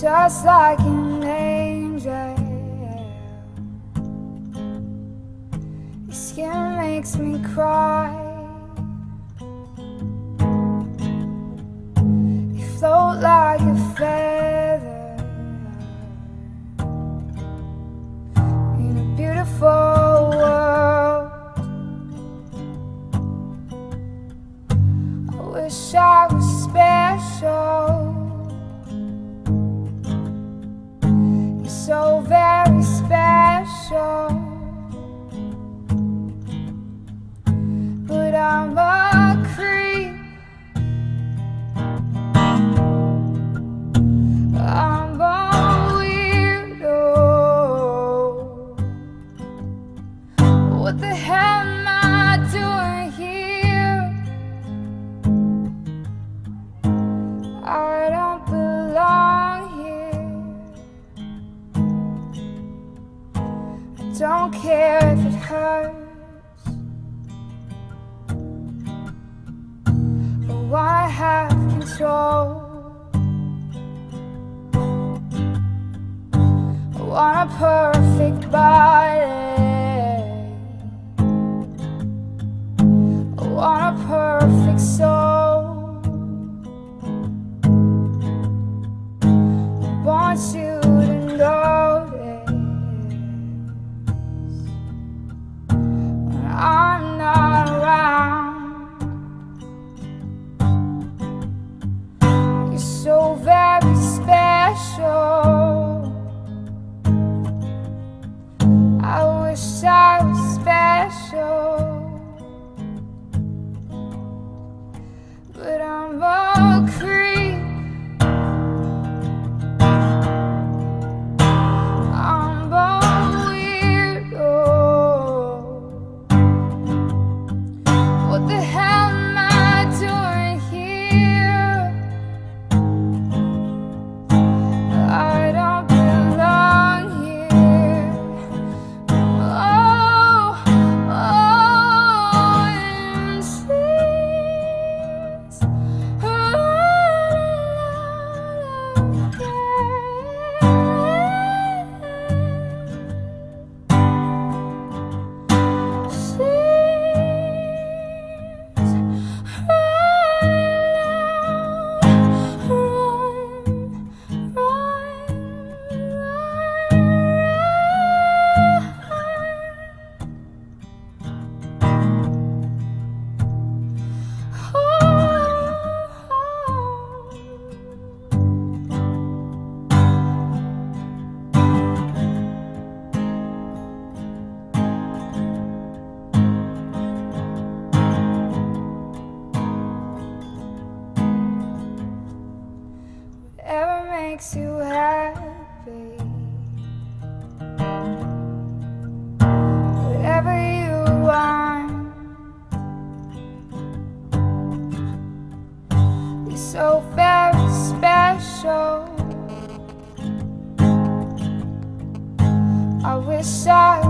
just like an angel. Your skin makes me cry. You float like a feather in a beautiful world. I wish I was special. Don't care if it hurts. I wanna have control. I want a perfect body. I'm makes you happy. Whatever you want. You're so very special. I wish I